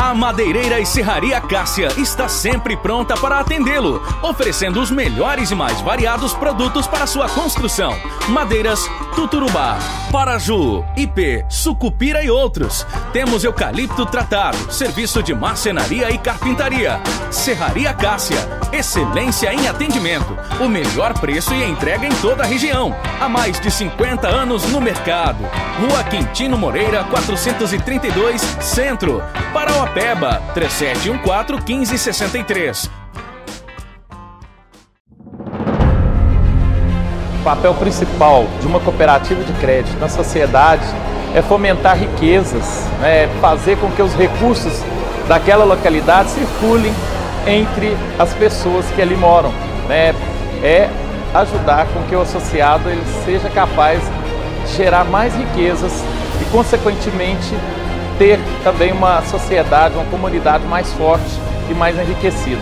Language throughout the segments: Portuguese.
A Madeireira e Serraria Cássia está sempre pronta para atendê-lo, oferecendo os melhores e mais variados produtos para sua construção. Madeiras Tuturubá, Paraju, IP, Sucupira e outros. Temos eucalipto tratado, serviço de marcenaria e carpintaria. Serraria Cássia, excelência em atendimento, o melhor preço e entrega em toda a região. Há mais de 50 anos no mercado. Rua Quintino Moreira, 432, Centro. Parauapeba, 3714-1563. O papel principal de uma cooperativa de crédito na sociedade é fomentar riquezas, né, fazer com que os recursos daquela localidade circulem entre as pessoas que ali moram. Né, é ajudar com que o associado ele seja capaz de gerar mais riquezas e, consequentemente, ter também uma sociedade, uma comunidade mais forte e mais enriquecida.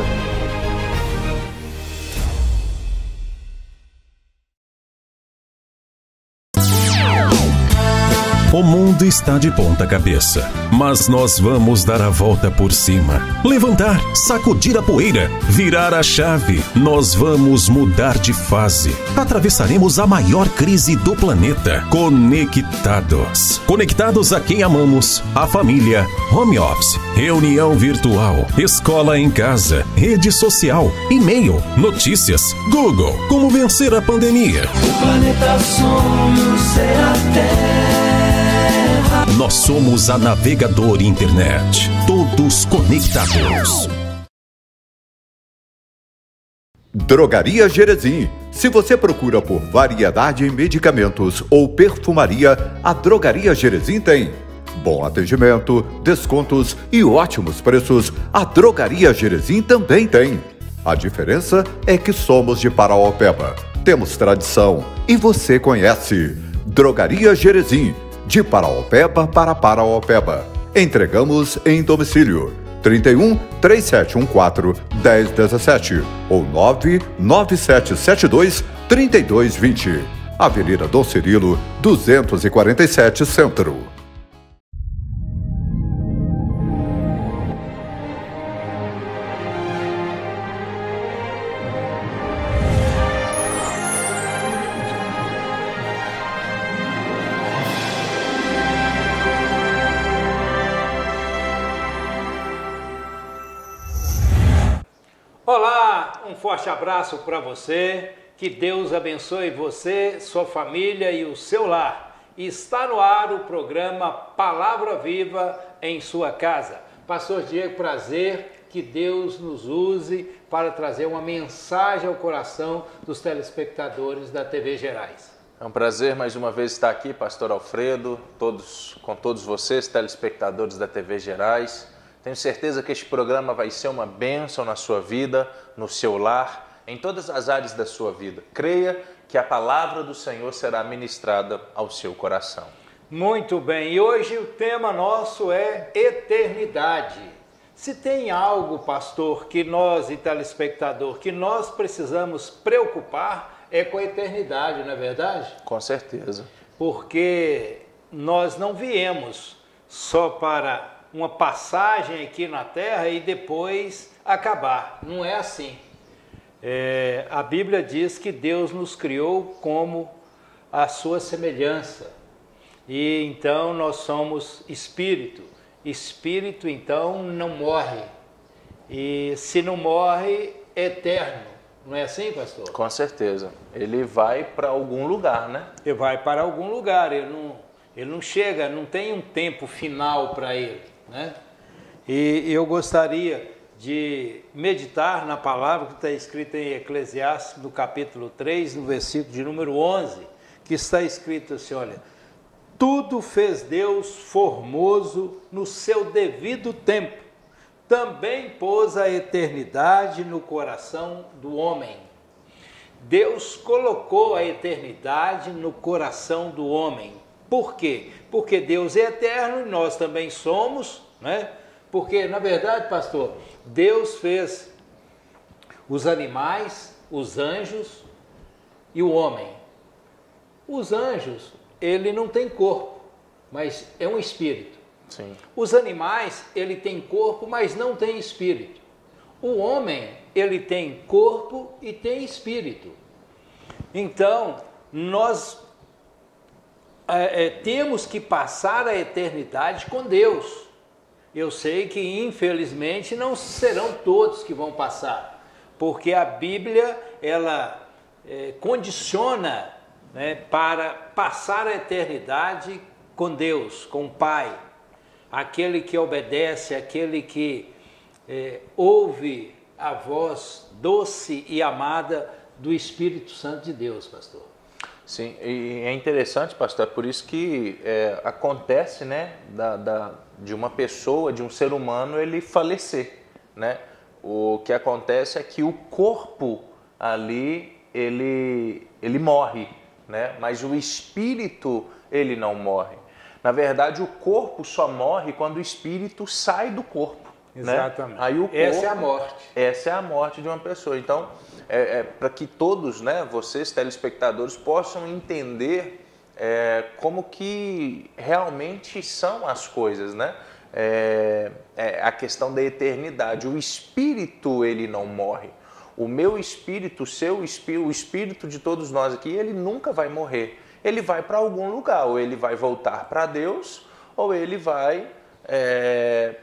O mundo está de ponta cabeça, mas nós vamos dar a volta por cima. Levantar, sacudir a poeira, virar a chave. Nós vamos mudar de fase. Atravessaremos a maior crise do planeta. Conectados. Conectados a quem amamos, a família, home office, reunião virtual, escola em casa, rede social, e-mail, notícias, Google. Como vencer a pandemia? O planeta sonhos é a Terra. Nós somos a Navegador Internet. Todos conectados. Drogaria Jerezim. Se você procura por variedade em medicamentos ou perfumaria, a Drogaria Jerezim tem. Bom atendimento, descontos e ótimos preços, a Drogaria Jerezim também tem. A diferença é que somos de Paraopeba. Temos tradição e você conhece. Drogaria Jerezim de Paraopeba para Paraopeba. Entregamos em domicílio. 31 3714 1017 ou 99772 3220. Avenida Dom Cirilo, 247 Centro. Abraço para você. Que Deus abençoe você, sua família e o seu lar. Está no ar o programa Palavra Viva em sua casa. Pastor Diego, prazer que Deus nos use para trazer uma mensagem ao coração dos telespectadores da TV Gerais. É um prazer mais uma vez estar aqui, Pastor Alfredo, todos, com todos vocês, telespectadores da TV Gerais. Tenho certeza que este programa vai ser uma bênção na sua vida, no seu lar, em todas as áreas da sua vida. Creia que a palavra do Senhor será ministrada ao seu coração. Muito bem, e hoje o tema nosso é eternidade. Se tem algo, pastor, que nós e telespectador, que nós precisamos preocupar, é com a eternidade, não é verdade? Com certeza. Porque nós não viemos só para uma passagem aqui na terra e depois acabar. Não é assim. É, a Bíblia diz que Deus nos criou como a sua semelhança. E então nós somos espírito. Espírito então não morre. E se não morre, é eterno. Não é assim, pastor? Com certeza. Ele vai para algum lugar, né? Ele vai para algum lugar. Ele não, ele não chega, não tem um tempo final para ele. Né? E eu gostaria de meditar na palavra que está escrita em Eclesiastes, no capítulo 3, no versículo de número 11, que está escrito assim: olha, tudo fez Deus formoso no seu devido tempo, também pôs a eternidade no coração do homem. Deus colocou a eternidade no coração do homem. Por quê? Porque Deus é eterno e nós também somos, né? Porque, na verdade, pastor, Deus fez os animais, os anjos e o homem. Os anjos, ele não tem corpo, mas é um espírito. Sim. Os animais, ele tem corpo, mas não tem espírito. O homem, ele tem corpo e tem espírito. Então, nós é, é, temos que passar a eternidade com Deus. Eu sei que, infelizmente, não serão todos que vão passar, porque a Bíblia, ela é, condiciona né, para passar a eternidade com Deus, com o Pai, aquele que obedece, aquele que é, ouve a voz doce e amada do Espírito Santo de Deus, pastor. Sim, e é interessante, pastor, é por isso que é, acontece, né, da, da, de uma pessoa, de um ser humano, ele falecer, né? O que acontece é que o corpo ali, ele, ele morre, né? Mas o espírito, ele não morre. Na verdade, o corpo só morre quando o espírito sai do corpo. Né? Exatamente. Aí o corpo, Essa é a morte. Essa é a morte de uma pessoa. Então, é, é para que todos, né, vocês telespectadores, possam entender é, como que realmente são as coisas, né? É, é a questão da eternidade. O espírito ele não morre. O meu espírito, o seu espírito, o espírito de todos nós aqui, ele nunca vai morrer. Ele vai para algum lugar, ou ele vai voltar para Deus, ou ele vai é,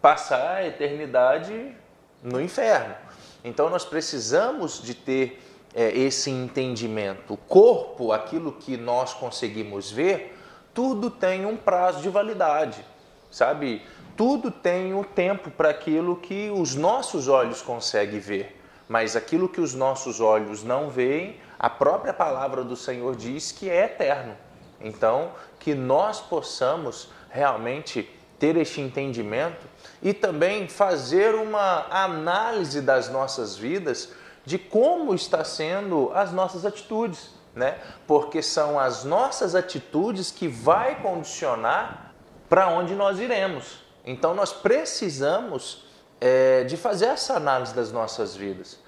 passar a eternidade no inferno. Então nós precisamos de ter é, esse entendimento. O corpo, aquilo que nós conseguimos ver, tudo tem um prazo de validade, sabe? Tudo tem um tempo para aquilo que os nossos olhos conseguem ver, mas aquilo que os nossos olhos não veem, a própria palavra do Senhor diz que é eterno. Então, que nós possamos realmente ter este entendimento e também fazer uma análise das nossas vidas de como está sendo as nossas atitudes, né? Porque são as nossas atitudes que vai condicionar para onde nós iremos. Então nós precisamos é, de fazer essa análise das nossas vidas.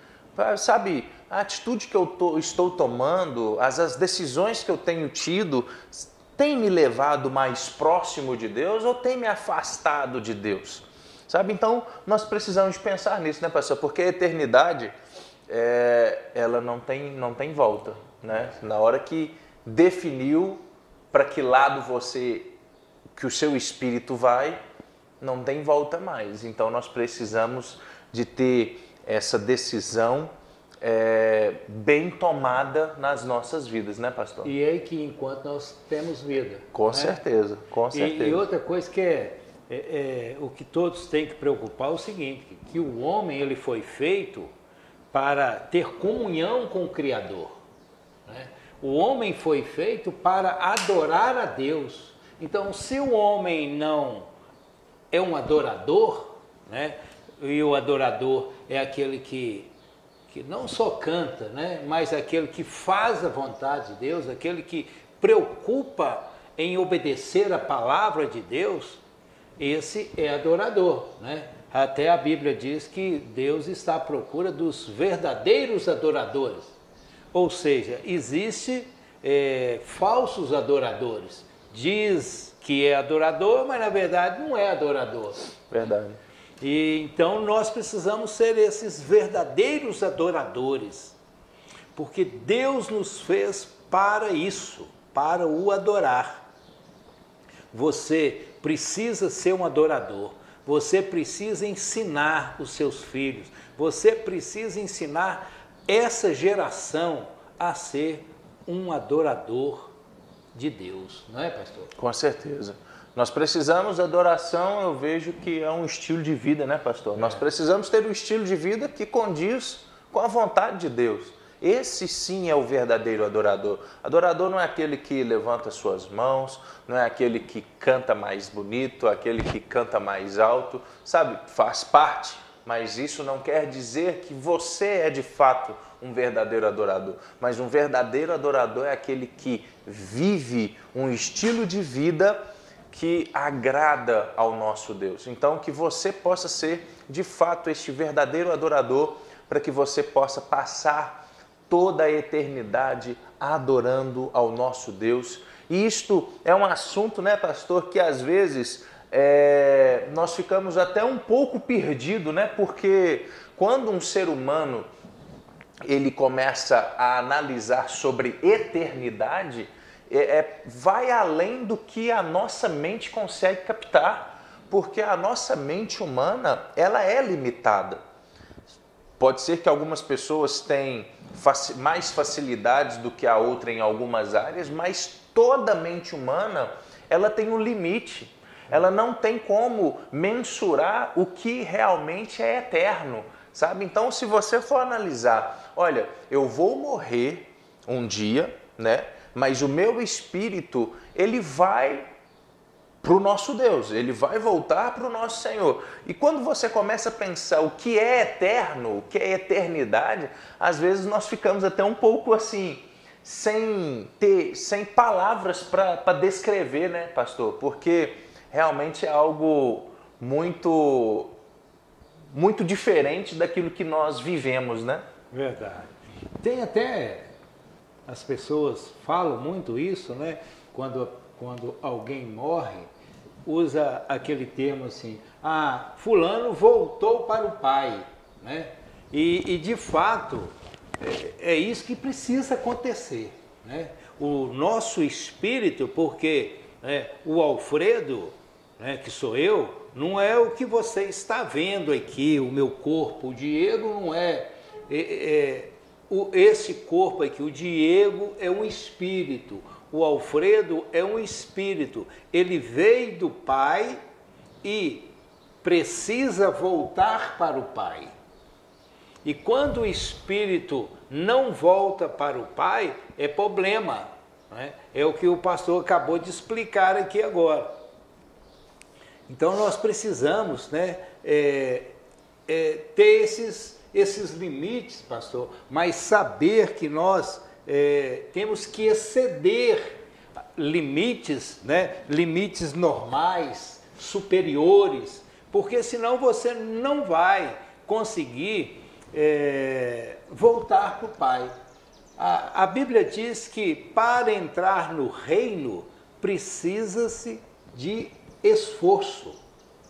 Sabe, a atitude que eu tô, estou tomando, as, as decisões que eu tenho tido, tem me levado mais próximo de Deus ou tem me afastado de Deus? Sabe? Então, nós precisamos pensar nisso, né, pastor? Porque a eternidade, é, ela não tem, não tem volta, né? Na hora que definiu para que lado você, que o seu espírito vai, não tem volta mais. Então, nós precisamos de ter essa decisão é, bem tomada nas nossas vidas, né, pastor? E é que enquanto nós temos vida. Com né? certeza, com certeza. E, e, outra coisa que é, é, é, o que todos têm que preocupar é o seguinte, que o homem ele foi feito para ter comunhão com o Criador. Né? O homem foi feito para adorar a Deus. Então, se o homem não é um adorador, né? e o adorador é aquele que que não só canta, né, mas aquele que faz a vontade de Deus, aquele que preocupa em obedecer a palavra de Deus, esse é adorador, né? Até a Bíblia diz que Deus está à procura dos verdadeiros adoradores. Ou seja, existe é, falsos adoradores. Diz que é adorador, mas na verdade não é adorador. Verdade. E então nós precisamos ser esses verdadeiros adoradores, porque Deus nos fez para isso, para o adorar. Você precisa ser um adorador. Você precisa ensinar os seus filhos. Você precisa ensinar essa geração a ser um adorador de Deus, não é, pastor? Com certeza. Nós precisamos, adoração, eu vejo que é um estilo de vida, né, pastor? É. Nós precisamos ter um estilo de vida que condiz com a vontade de Deus. Esse sim é o verdadeiro adorador. Adorador não é aquele que levanta suas mãos, não é aquele que canta mais bonito, aquele que canta mais alto, sabe? Faz parte, mas isso não quer dizer que você é de fato um verdadeiro adorador. Mas um verdadeiro adorador é aquele que vive um estilo de vida que agrada ao nosso Deus. Então, que você possa ser de fato este verdadeiro adorador, para que você possa passar toda a eternidade adorando ao nosso Deus E isto é um assunto, né, pastor, que às vezes é, nós ficamos até um pouco perdido, né? Porque quando um ser humano ele começa a analisar sobre eternidade, é, é, vai além do que a nossa mente consegue captar, porque a nossa mente humana ela é limitada. Pode ser que algumas pessoas tenham mais facilidades do que a outra em algumas áreas, mas toda mente humana ela tem um limite. Ela não tem como mensurar o que realmente é eterno, sabe? Então, se você for analisar, olha, eu vou morrer um dia, né? Mas o meu espírito, ele vai para o nosso Deus, ele vai voltar para o nosso Senhor. E quando você começa a pensar o que é eterno, o que é eternidade, às vezes nós ficamos até um pouco assim, sem ter, sem palavras para descrever, né, pastor? Porque realmente é algo muito muito diferente daquilo que nós vivemos, né? Verdade. Tem até as pessoas falam muito isso, né? Quando quando alguém morre, usa aquele termo assim: "Ah, fulano voltou para o pai", né? E, e de fato é, é isso que precisa acontecer, né? O nosso espírito, porque né, o Alfredo né, que sou eu, não é o que você está vendo aqui, o meu corpo. O Diego não é, é, é o, esse corpo aqui. O Diego é um espírito. O Alfredo é um espírito. Ele veio do Pai e precisa voltar para o Pai. E quando o espírito não volta para o Pai, é problema. Né? É o que o pastor acabou de explicar aqui agora. Então nós precisamos né, é, é, ter esses, esses limites, pastor, mas saber que nós é, temos que exceder limites, né, limites normais, superiores, porque senão você não vai conseguir é, voltar para o Pai. A, a Bíblia diz que para entrar no reino precisa-se de esforço.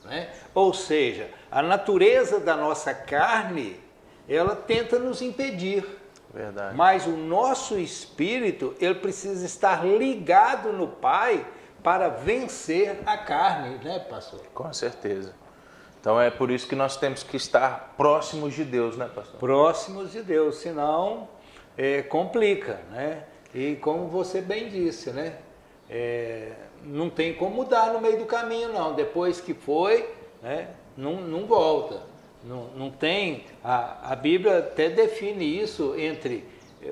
Né? Ou seja, a natureza da nossa carne, ela tenta nos impedir. Verdade. Mas o nosso espírito, ele precisa estar ligado no Pai para vencer a carne, né, pastor? Com certeza. Então é por isso que nós temos que estar próximos de Deus, né, pastor? Próximos de Deus, senão é, complica, né? E como você bem disse, né? É, não tem como mudar no meio do caminho, não. Depois que foi, né, não, não volta. Não, não tem. A, a Bíblia até define isso entre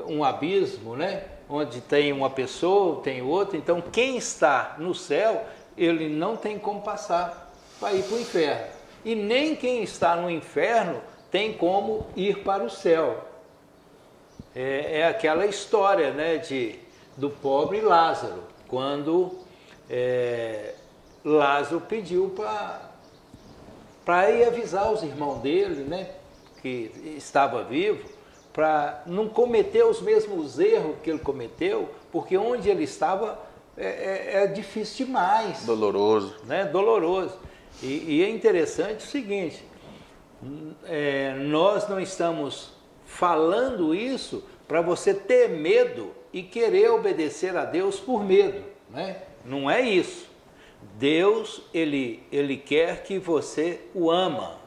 um abismo, né? Onde tem uma pessoa, tem outra. Então, quem está no céu, ele não tem como passar para ir para o inferno. E nem quem está no inferno tem como ir para o céu. É, é aquela história né, de, do pobre Lázaro, quando é, Lázaro pediu para ir avisar os irmãos dele, né, que estava vivo, para não cometer os mesmos erros que ele cometeu, porque onde ele estava é, é, é difícil demais. Doloroso. Né, doloroso. E, e é interessante o seguinte, é, nós não estamos falando isso para você ter medo e querer obedecer a Deus por medo, né? Não é isso. Deus, ele, ele quer que você o ama.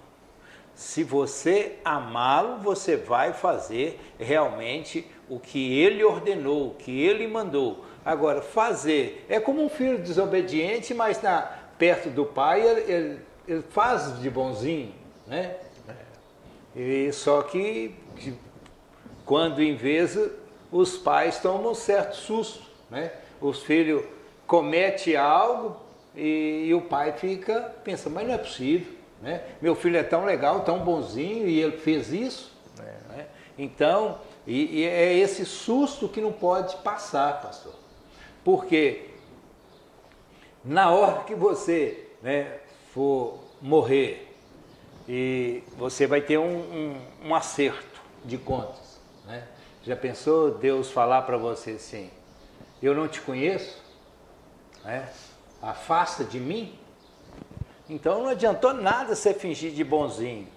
Se você amá-lo, você vai fazer realmente o que ele ordenou, o que ele mandou. Agora, fazer é como um filho desobediente, mas na, perto do pai ele, ele, ele faz de bonzinho, né? E só que quando em vez os pais tomam um certo susto, né? Os filhos comete algo e, e, o pai fica pensando, mas não é possível, né? Meu filho é tão legal, tão bonzinho e ele fez isso. É. Né? Então, e, e é esse susto que não pode passar, pastor. Porque na hora que você né, for morrer, e você vai ter um, um, um acerto de contas. Né? Já pensou Deus falar para você assim: Eu não te conheço? né? Afasta de mim. Então não adiantou nada você fingir de bonzinho.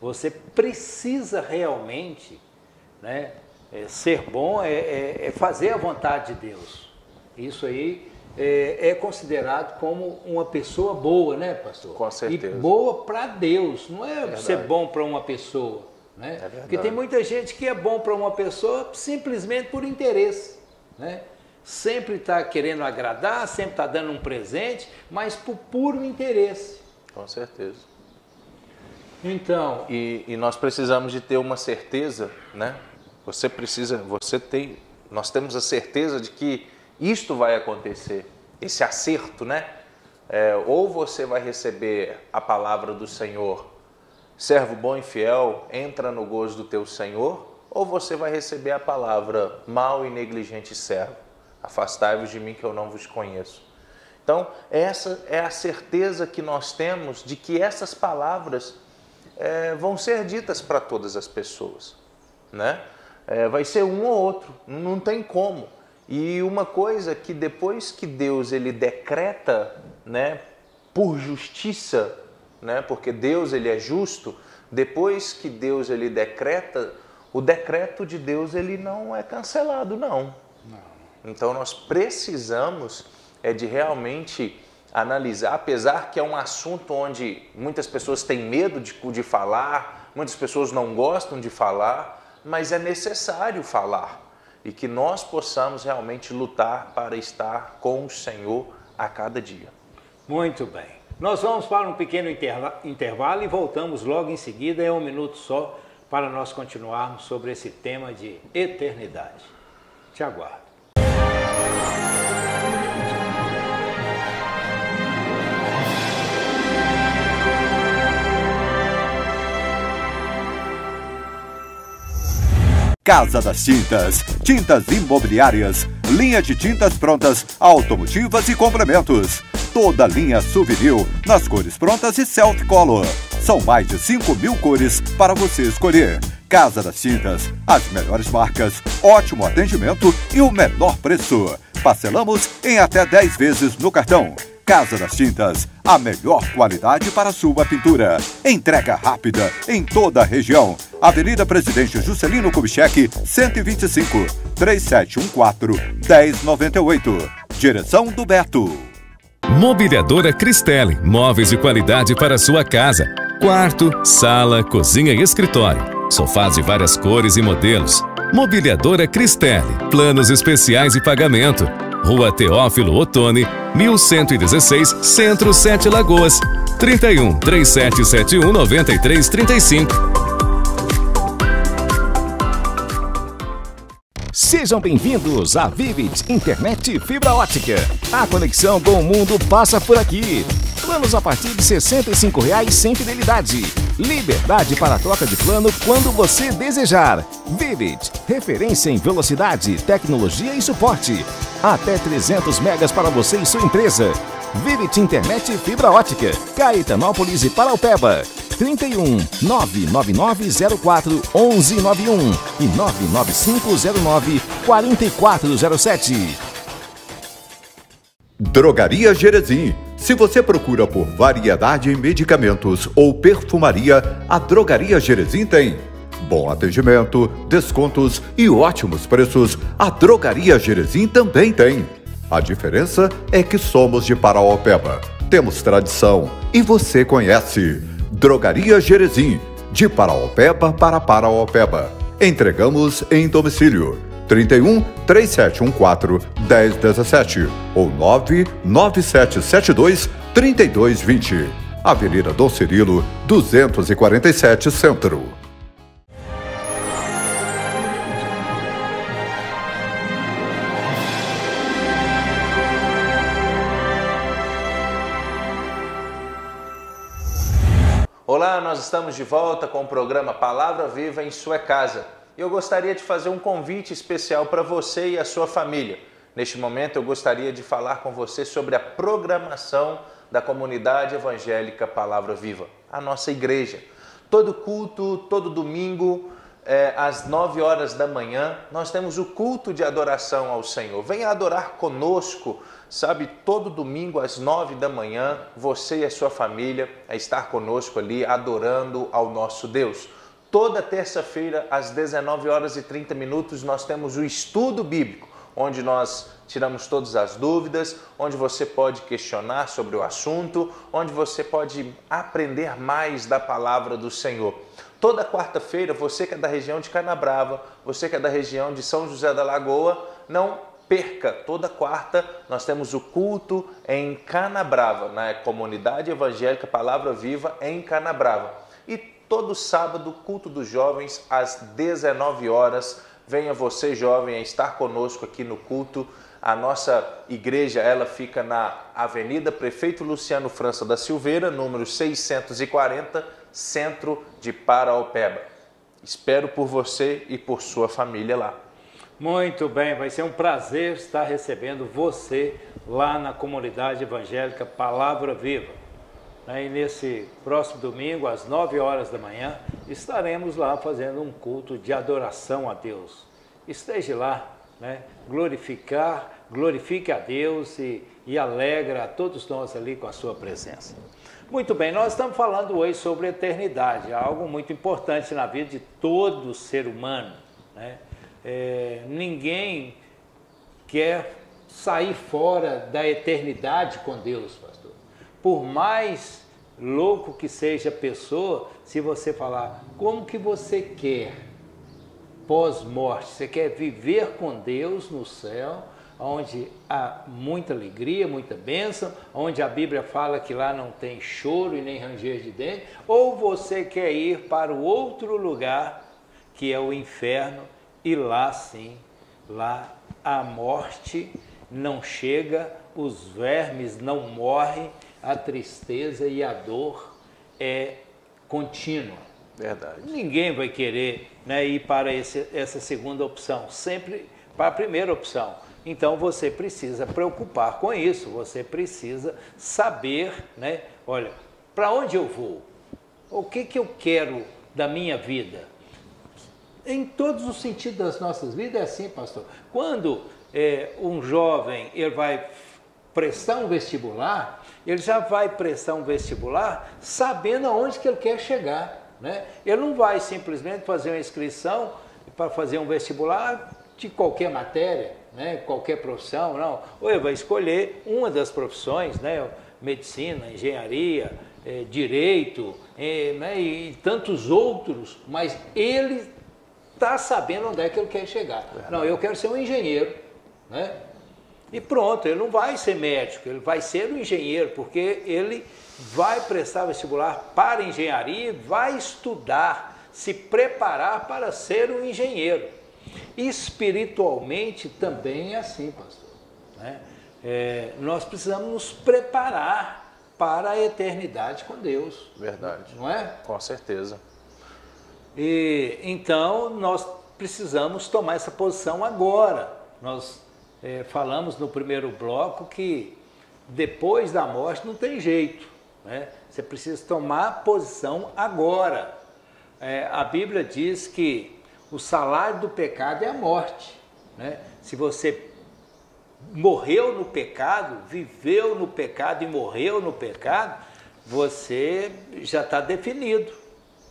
Você precisa realmente né, é, ser bom, é, é, é, fazer a vontade de Deus. Isso aí é, é, considerado como uma pessoa boa, né, pastor? Com certeza. E boa para Deus, não é ser bom para uma pessoa. Né? É Porque tem muita gente que é bom para uma pessoa simplesmente por interesse. Né? Sempre está querendo agradar, sempre está dando um presente, mas por puro interesse. Com certeza. Então. E, e nós precisamos de ter uma certeza, né? Você precisa, você tem, nós temos a certeza de que isto vai acontecer, esse acerto, né? É, ou você vai receber a palavra do Senhor, servo bom e fiel, entra no gozo do teu Senhor, ou você vai receber a palavra mau e negligente servo, afastai-vos de mim que eu não vos conheço. Então, essa é a certeza que nós temos de que essas palavras é, vão ser ditas para todas as pessoas, né? É, vai ser um ou outro, não tem como. E uma coisa que depois que Deus ele decreta, né, por justiça, né, porque Deus ele é justo, depois que Deus ele decreta, o decreto de Deus ele não é cancelado, não. Então nós precisamos é de realmente analisar, apesar que é um assunto onde muitas pessoas têm medo de, de falar, muitas pessoas não gostam de falar, mas é necessário falar e que nós possamos realmente lutar para estar com o Senhor a cada dia. Muito bem. Nós vamos para um pequeno intervalo e voltamos logo em seguida, é um minuto só, para nós continuarmos sobre esse tema de eternidade. Te aguardo. Casa das Tintas, tintas imobiliárias, linha de tintas prontas, automotivas e complementos. Toda linha souvenir nas cores prontas e Celt Color. São mais de 5 mil cores para você escolher. Casa das Tintas, as melhores marcas, ótimo atendimento e o menor preço. Parcelamos em até 10 vezes no cartão. Casa das Tintas, a melhor qualidade para sua pintura. Entrega rápida em toda a região. Avenida Presidente Juscelino Kubitschek, 125, 3714 1098. Direção do Beto. Mobiliadora Cristelli, móveis de qualidade para sua casa. Quarto, sala, cozinha e escritório. Sofás de várias cores e modelos. Mobiliadora Cristelli, planos especiais e pagamento. Rua Teófilo Otoni, 1116, Centro 7 Lagoas. 31 3771 9335. Sejam bem-vindos à Vivid Internet Fibra Ótica. A conexão com o mundo passa por aqui. Planos a partir de R$ 65,00 sem fidelidade. Liberdade para troca de plano quando você desejar. Vivid, referência em velocidade, tecnologia e suporte. Até 300 megas para você e sua empresa. Vivid Internet Fibra Ótica, Caetanópolis e Paraupeba. 31 99904 1191 e 99509 4407. Drogaria Jerezim. Se você procura por variedade em medicamentos ou perfumaria, a Drogaria Jerezim tem. Bom atendimento, descontos e ótimos preços, a Drogaria Jerezim também tem. A diferença é que somos de Paraopeba. Temos tradição e você conhece. Drogaria Jerezim, de Paraopeba para Paraopeba. Entregamos em domicílio. 31 3714 1017 ou 99772 3220. Avenida Dom Cirilo, 247 Centro. Olá, nós estamos de volta com o programa Palavra Viva em Sua Casa. Eu gostaria de fazer um convite especial para você e a sua família. Neste momento, eu gostaria de falar com você sobre a programação da comunidade evangélica Palavra Viva, a nossa igreja. Todo culto, todo domingo, é, às 9 horas da manhã, nós temos o culto de adoração ao Senhor. Venha adorar conosco, sabe? Todo domingo às 9 da manhã, você e a sua família a estar conosco ali adorando ao nosso Deus. Toda terça-feira, às 19 horas e 30 minutos, nós temos o estudo bíblico, onde nós tiramos todas as dúvidas, onde você pode questionar sobre o assunto, onde você pode aprender mais da palavra do Senhor. Toda quarta-feira, você que é da região de Canabrava, você que é da região de São José da Lagoa, não perca, toda quarta nós temos o culto em Canabrava, na comunidade evangélica Palavra Viva em Canabrava. Todo sábado, culto dos jovens às 19 horas. Venha você, jovem, a estar conosco aqui no culto. A nossa igreja, ela fica na Avenida Prefeito Luciano França da Silveira, número 640, centro de Paraupeba. Espero por você e por sua família lá. Muito bem, vai ser um prazer estar recebendo você lá na comunidade evangélica Palavra Viva. E nesse próximo domingo, às 9 horas da manhã, estaremos lá fazendo um culto de adoração a Deus. Esteja lá, né? glorificar, glorifique a Deus e, e alegra a todos nós ali com a sua presença. Muito bem, nós estamos falando hoje sobre eternidade, algo muito importante na vida de todo ser humano. Né? É, ninguém quer sair fora da eternidade com Deus, pastor. Por mais louco que seja a pessoa, se você falar como que você quer pós-morte, você quer viver com Deus no céu, onde há muita alegria, muita bênção, onde a Bíblia fala que lá não tem choro e nem ranger de dente, ou você quer ir para o outro lugar, que é o inferno, e lá sim, lá a morte não chega, os vermes não morrem, a tristeza e a dor é contínua. Verdade. Ninguém vai querer né, ir para esse, essa segunda opção, sempre para a primeira opção. Então você precisa preocupar com isso, você precisa saber, né? Olha, para onde eu vou? O que, que eu quero da minha vida? Em todos os sentidos das nossas vidas é assim, pastor. Quando é, um jovem ele vai um vestibular, ele já vai prestar um vestibular sabendo aonde que ele quer chegar. Né? Ele não vai simplesmente fazer uma inscrição para fazer um vestibular de qualquer matéria, né? qualquer profissão, não. Ou ele vai escolher uma das profissões, né? medicina, engenharia, é, direito é, né? e tantos outros, mas ele está sabendo onde é que ele quer chegar. Não, eu quero ser um engenheiro. Né? E pronto, ele não vai ser médico, ele vai ser um engenheiro, porque ele vai prestar vestibular para engenharia, vai estudar, se preparar para ser um engenheiro. Espiritualmente também é assim, pastor. Né? É, nós precisamos nos preparar para a eternidade com Deus. Verdade. Não é? Com certeza. E então nós precisamos tomar essa posição agora. Nós é, falamos no primeiro bloco que depois da morte não tem jeito. Né? Você precisa tomar posição agora. É, a Bíblia diz que o salário do pecado é a morte. Né? Se você morreu no pecado, viveu no pecado e morreu no pecado, você já está definido.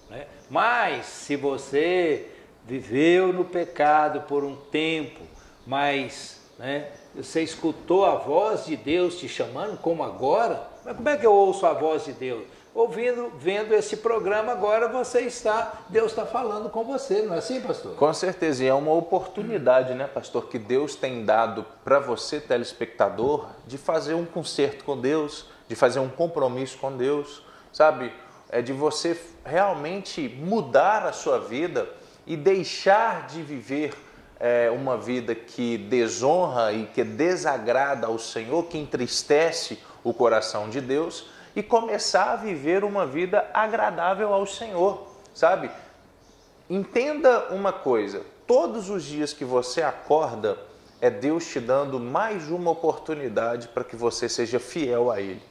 Né? Mas se você viveu no pecado por um tempo, mas né, você escutou a voz de Deus te chamando, como agora, mas como é que eu ouço a voz de Deus? Ouvindo, vendo esse programa agora, você está, Deus está falando com você, não é assim, pastor? Com certeza, e é uma oportunidade, né, pastor, que Deus tem dado para você, telespectador, de fazer um concerto com Deus, de fazer um compromisso com Deus, sabe? É de você realmente mudar a sua vida e deixar de viver é, uma vida que desonra e que desagrada ao Senhor, que entristece o coração de Deus e começar a viver uma vida agradável ao Senhor, sabe? Entenda uma coisa: todos os dias que você acorda, é Deus te dando mais uma oportunidade para que você seja fiel a Ele.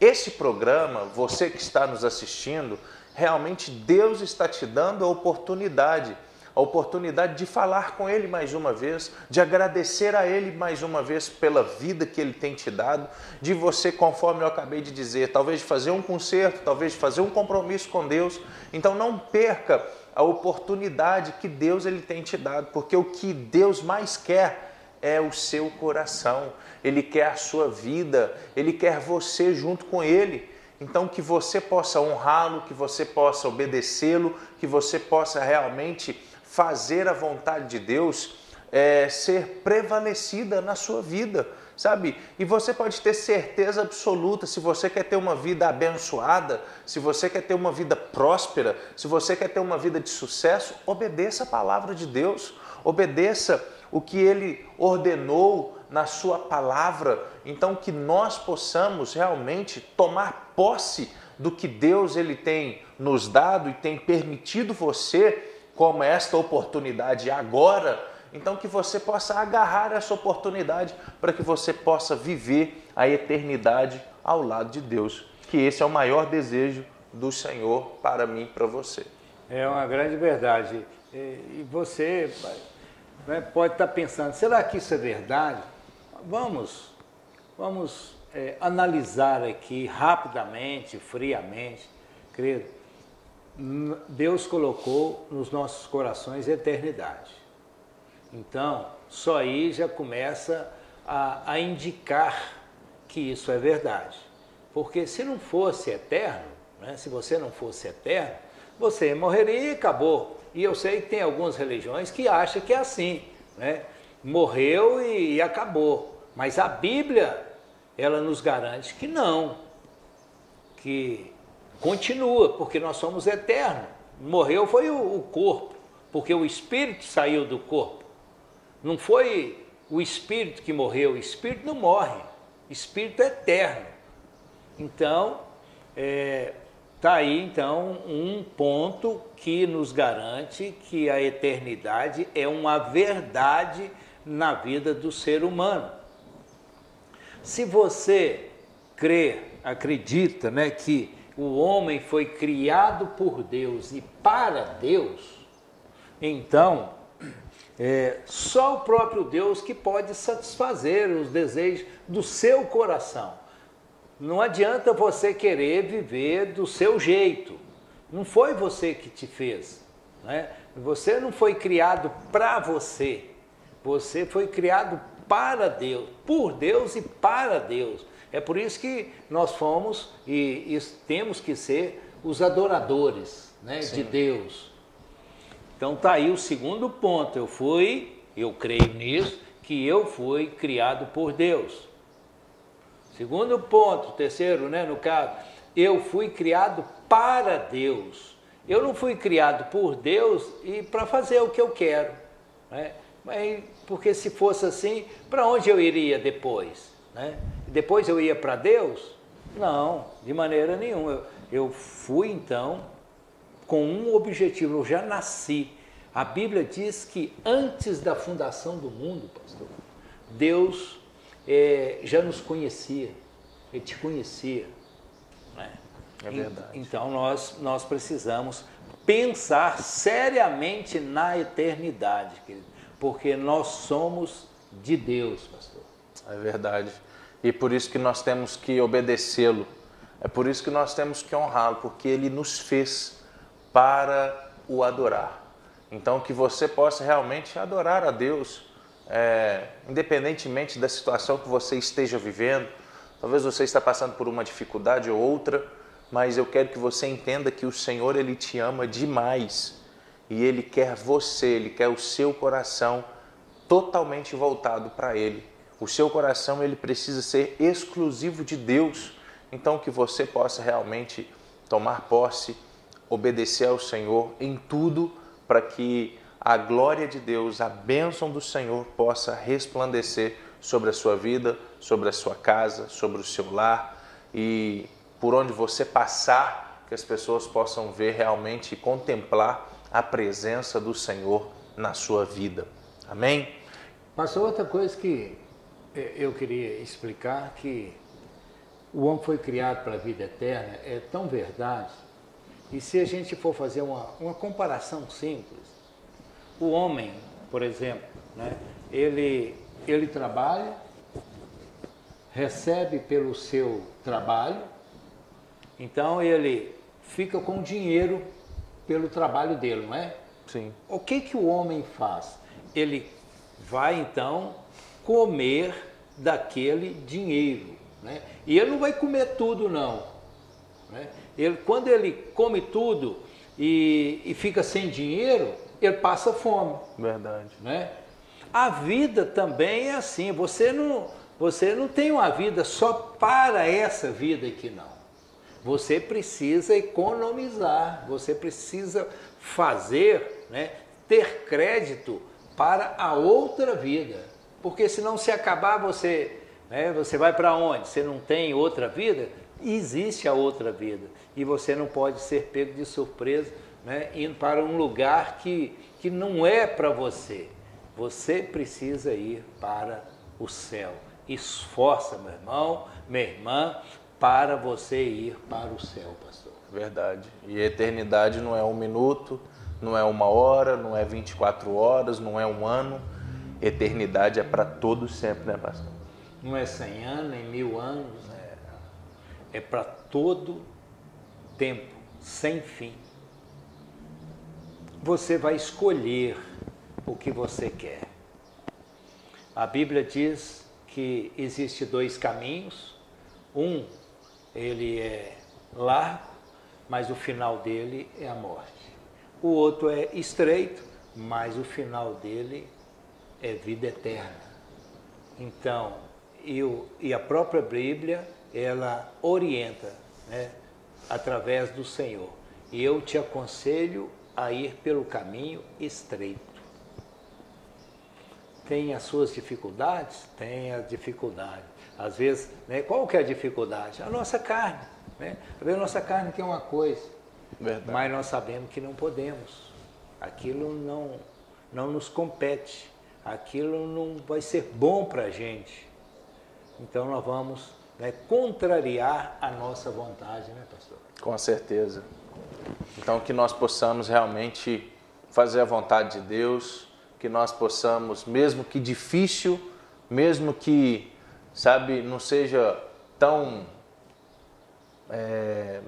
Esse programa, você que está nos assistindo, realmente Deus está te dando a oportunidade a oportunidade de falar com Ele mais uma vez, de agradecer a Ele mais uma vez pela vida que Ele tem te dado, de você, conforme eu acabei de dizer, talvez de fazer um concerto, talvez de fazer um compromisso com Deus. Então não perca a oportunidade que Deus ele tem te dado, porque o que Deus mais quer é o seu coração. Ele quer a sua vida, ele quer você junto com ele. Então, que você possa honrá-lo, que você possa obedecê-lo, que você possa realmente fazer a vontade de Deus é, ser prevalecida na sua vida, sabe? E você pode ter certeza absoluta, se você quer ter uma vida abençoada, se você quer ter uma vida próspera, se você quer ter uma vida de sucesso, obedeça a palavra de Deus, obedeça o que ele ordenou na sua palavra. Então que nós possamos realmente tomar posse do que Deus ele tem nos dado e tem permitido você como esta oportunidade agora. Então que você possa agarrar essa oportunidade para que você possa viver a eternidade ao lado de Deus. Que esse é o maior desejo do Senhor para mim e para você. É uma grande verdade. E você né, pode estar pensando, será que isso é verdade? Vamos, vamos é, analisar aqui rapidamente, friamente, querido. Deus colocou nos nossos corações eternidade. Então, só aí já começa a, a indicar que isso é verdade. Porque se não fosse eterno, né, se você não fosse eterno, você morreria e acabou. E eu sei que tem algumas religiões que acham que é assim, né? Morreu e, e acabou. Mas a Bíblia, ela nos garante que não, que continua, porque nós somos eternos. Morreu foi o, corpo, porque o espírito saiu do corpo. Não foi o espírito que morreu, o espírito não morre, o espírito é eterno. Então, é, Está aí então um ponto que nos garante que a eternidade é uma verdade na vida do ser humano. Se você crê, acredita né, que o homem foi criado por Deus e para Deus, então é só o próprio Deus que pode satisfazer os desejos do seu coração. Não adianta você querer viver do seu jeito. Não foi você que te fez. Né? Você não foi criado para você. Você foi criado para Deus, por Deus e para Deus. É por isso que nós fomos e, e temos que ser os adoradores né, de Deus. Então tá aí o segundo ponto. Eu fui, eu creio nisso, que eu fui criado por Deus. Segundo ponto, terceiro, né, no caso, eu fui criado para Deus. Eu não fui criado por Deus e para fazer o que eu quero. Né? Mas, porque se fosse assim, para onde eu iria depois? Né? Depois eu ia para Deus? Não, de maneira nenhuma. Eu, eu fui então com um objetivo, eu já nasci. A Bíblia diz que antes da fundação do mundo, pastor, Deus é, já nos conhecia, ele te conhecia. Né? É verdade. Então nós, nós precisamos pensar seriamente na eternidade, querido, porque nós somos de Deus, pastor. É verdade. E por isso que nós temos que obedecê-lo. É por isso que nós temos que honrá-lo, porque ele nos fez para o adorar. Então que você possa realmente adorar a Deus é, independentemente da situação que você esteja vivendo, talvez você está passando por uma dificuldade ou outra, mas eu quero que você entenda que o Senhor ele te ama demais e ele quer você, ele quer o seu coração totalmente voltado para ele. O seu coração ele precisa ser exclusivo de Deus. Então que você possa realmente tomar posse, obedecer ao Senhor em tudo para que a glória de Deus, a bênção do Senhor possa resplandecer sobre a sua vida, sobre a sua casa, sobre o seu lar e por onde você passar, que as pessoas possam ver realmente e contemplar a presença do Senhor na sua vida. Amém? Mas outra coisa que eu queria explicar que o homem foi criado para a vida eterna é tão verdade. E se a gente for fazer uma, uma comparação simples, O homem, por exemplo, né, ele, ele trabalha, recebe pelo seu trabalho, então ele fica com dinheiro pelo trabalho dele, não é? Sim. O que que o homem faz? Ele vai então comer daquele dinheiro, né? E ele não vai comer tudo não, né? Ele, quando ele come tudo e, e fica sem dinheiro, ele passa fome, Verdade. né? A vida também é assim. Você não, você não tem uma vida só para essa vida aqui não. Você precisa economizar. Você precisa fazer, né, ter crédito para a outra vida. Porque senão se acabar você, né, você vai para onde? Você não tem outra vida? Existe a outra vida e você não pode ser pego de surpresa, né, indo para um lugar que que não é para você. Você precisa ir para o céu. Esforça, meu irmão, minha irmã, para você ir para o céu, pastor. Verdade. E eternidade não é um minuto, não é uma hora, não é 24 horas, não é um ano. Eternidade é para todos sempre, né, pastor? Não é 100 anos, nem mil anos, é, é para todo tempo, sem fim. Você vai escolher o que você quer. A Bíblia diz que existe dois caminhos. Um, ele é largo, mas o final dele é a morte. O outro é estreito, mas o final dele é vida eterna. Então, eu, e a própria Bíblia, ela orienta, né, através do Senhor. E eu te aconselho a ir pelo caminho estreito. Tem as suas dificuldades? Tem as dificuldades. Às vezes, né, qual que é a dificuldade? A nossa carne. Né? A nossa carne tem uma coisa, Verdade. mas nós sabemos que não podemos. Aquilo não, não nos compete. Aquilo não vai ser bom para a gente. Então nós vamos né, contrariar a nossa vontade, né, pastor? Com certeza. Então, que nós possamos realmente fazer a vontade de Deus, que nós possamos, mesmo que difícil, mesmo que, sabe, não seja tão. é,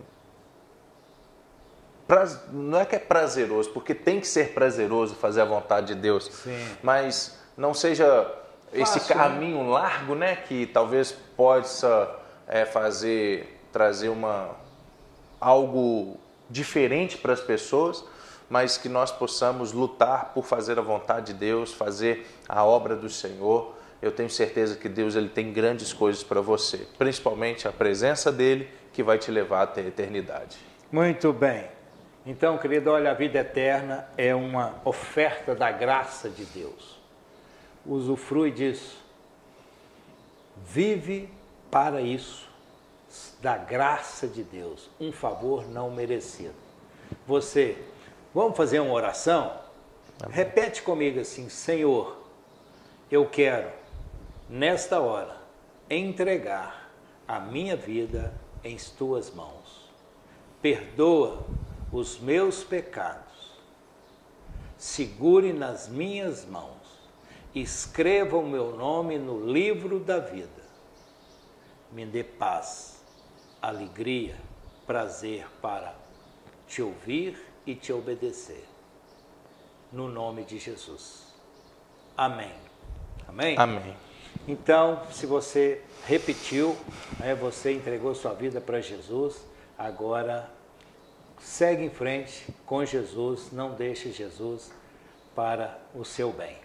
praz- não é que é prazeroso, porque tem que ser prazeroso fazer a vontade de Deus, Sim. mas não seja esse Fácil, né? caminho largo, né, que talvez possa é, fazer trazer uma algo diferente para as pessoas, mas que nós possamos lutar por fazer a vontade de Deus, fazer a obra do Senhor. Eu tenho certeza que Deus ele tem grandes coisas para você, principalmente a presença dele que vai te levar até a eternidade. Muito bem. Então, querido, olha, a vida eterna é uma oferta da graça de Deus. Usufrui disso. Vive para isso, da graça de Deus, um favor não merecido. Você, vamos fazer uma oração? Repete comigo assim: Senhor, eu quero, nesta hora, entregar a minha vida em tuas mãos. Perdoa os meus pecados. Segure nas minhas mãos. Escreva o meu nome no livro da vida. Me dê paz, alegria, prazer para te ouvir e te obedecer. No nome de Jesus. Amém. Amém? Amém. Então, se você repetiu, né, você entregou sua vida para Jesus, agora segue em frente com Jesus, não deixe Jesus para o seu bem.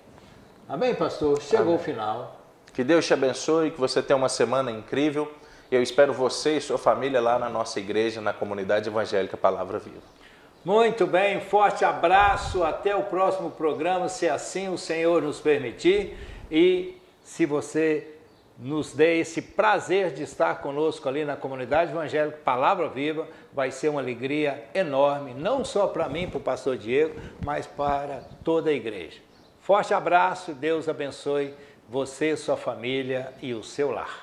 Amém, pastor? Chegou o final. Que Deus te abençoe, que você tenha uma semana incrível. Eu espero você e sua família lá na nossa igreja, na comunidade evangélica Palavra Viva. Muito bem, forte abraço, até o próximo programa, se assim o Senhor nos permitir. E se você nos dê esse prazer de estar conosco ali na comunidade evangélica Palavra Viva, vai ser uma alegria enorme, não só para mim, para o pastor Diego, mas para toda a igreja. Forte abraço, Deus abençoe você, sua família e o seu lar.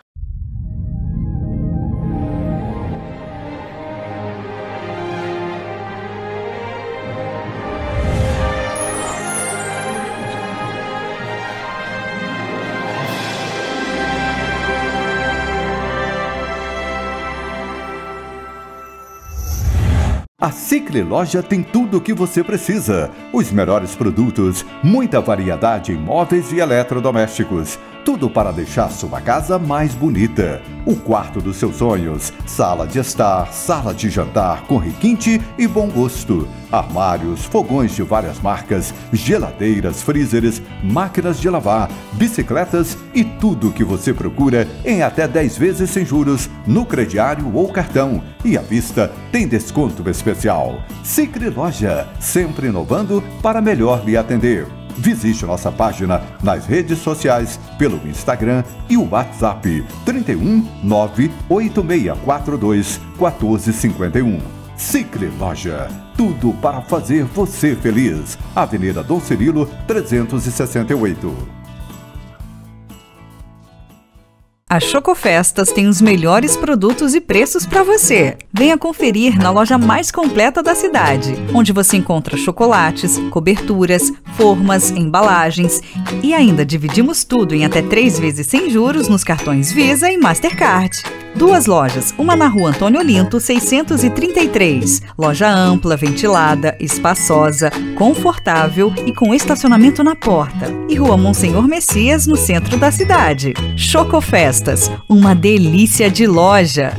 A Cicre Loja tem tudo o que você precisa. Os melhores produtos, muita variedade em móveis e eletrodomésticos. Tudo para deixar sua casa mais bonita. O quarto dos seus sonhos, sala de estar, sala de jantar com requinte e bom gosto. Armários, fogões de várias marcas, geladeiras, freezers, máquinas de lavar, bicicletas e tudo o que você procura em até 10 vezes sem juros no crediário ou cartão. E à vista tem desconto especial. Cicre Loja, sempre inovando para melhor lhe atender. Visite nossa página nas redes sociais pelo Instagram e o WhatsApp 31 98642 1451. Cicre Loja, tudo para fazer você feliz. Avenida Dom Cirilo 368. A Chocofestas tem os melhores produtos e preços para você. Venha conferir na loja mais completa da cidade, onde você encontra chocolates, coberturas, formas, embalagens e ainda dividimos tudo em até três vezes sem juros nos cartões Visa e Mastercard. Duas lojas, uma na rua Antônio Olinto, 633. Loja ampla, ventilada, espaçosa, confortável e com estacionamento na porta. E rua Monsenhor Messias, no centro da cidade. Chocofestas, uma delícia de loja.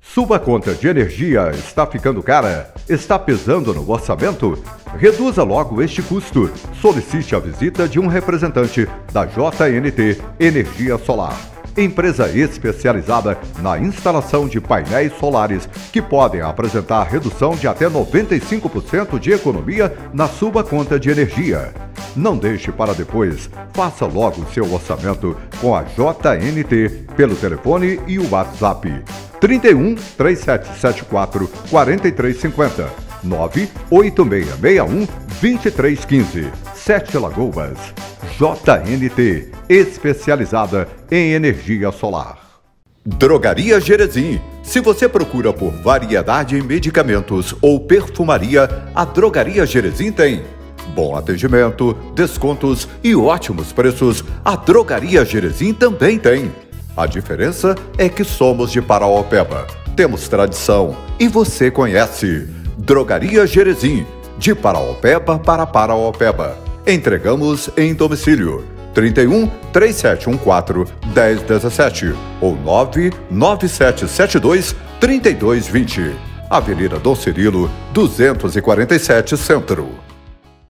Sua conta de energia está ficando cara? Está pesando no orçamento? Reduza logo este custo. Solicite a visita de um representante da JNT Energia Solar empresa especializada na instalação de painéis solares que podem apresentar redução de até 95% de economia na sua conta de energia. Não deixe para depois. Faça logo seu orçamento com a JNT pelo telefone e o WhatsApp 31 3774 4350 98661 2315 Sete Lagoas. JNT, especializada em energia solar. Drogaria Jerezim. Se você procura por variedade em medicamentos ou perfumaria, a Drogaria Jerezim tem. Bom atendimento, descontos e ótimos preços, a Drogaria Jerezim também tem. A diferença é que somos de Paraopeba. Temos tradição e você conhece. Drogaria Jerezim, de Paraopeba para Paraopeba. Entregamos em domicílio 31 3714 1017 ou 99772 3220. Avenida Dom Cirilo, 247 Centro.